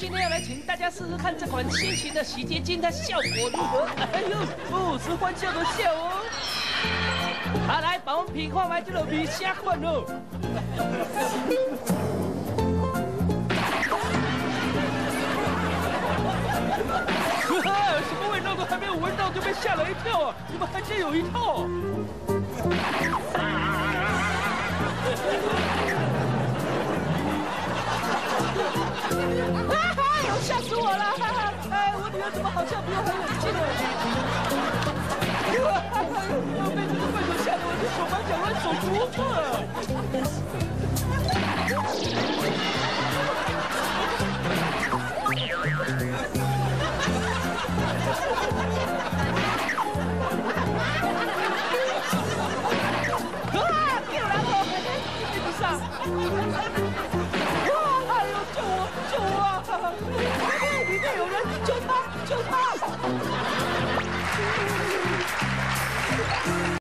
今天要来请大家试试看这款新型的洗洁精，它效果如何？哎呦，不，是欢笑的笑哦。好，来把我们品看完这个米虾款哦。什么味道都还没有闻到就被吓了一跳啊！你们还真有一套。吓死我了！哈哈，哎，我女儿怎么好像比我还冷静呢？我被这个怪兽吓得我的手忙脚乱，手足无措。啊！救了我！对不上。有人救他救他。